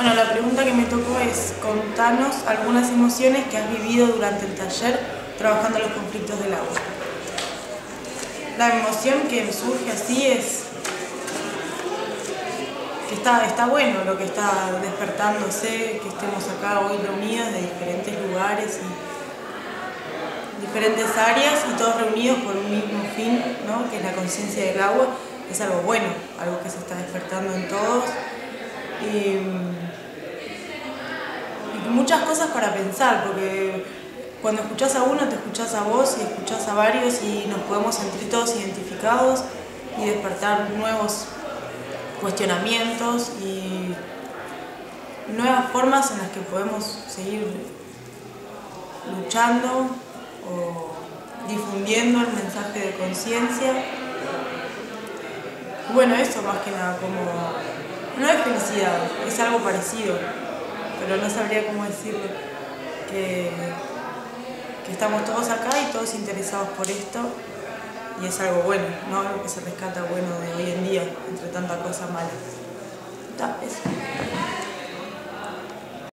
Bueno, la pregunta que me tocó es contanos algunas emociones que has vivido durante el taller trabajando los conflictos del agua. La emoción que surge así es que está, está bueno lo que está despertándose, que estemos acá hoy reunidos de diferentes lugares y diferentes áreas y todos reunidos por un mismo fin, ¿no? que es la conciencia del agua, es algo bueno, algo que se está despertando en todos. Y, muchas cosas para pensar, porque cuando escuchás a uno te escuchás a vos y escuchás a varios y nos podemos sentir todos identificados y despertar nuevos cuestionamientos y nuevas formas en las que podemos seguir luchando o difundiendo el mensaje de conciencia. Bueno, eso más que nada, como no es felicidad, es algo parecido pero no sabría cómo decirlo, que, estamos todos acá y todos interesados por esto y es algo bueno, ¿no? algo que se rescata bueno de hoy en día entre tanta cosa mala. Eso.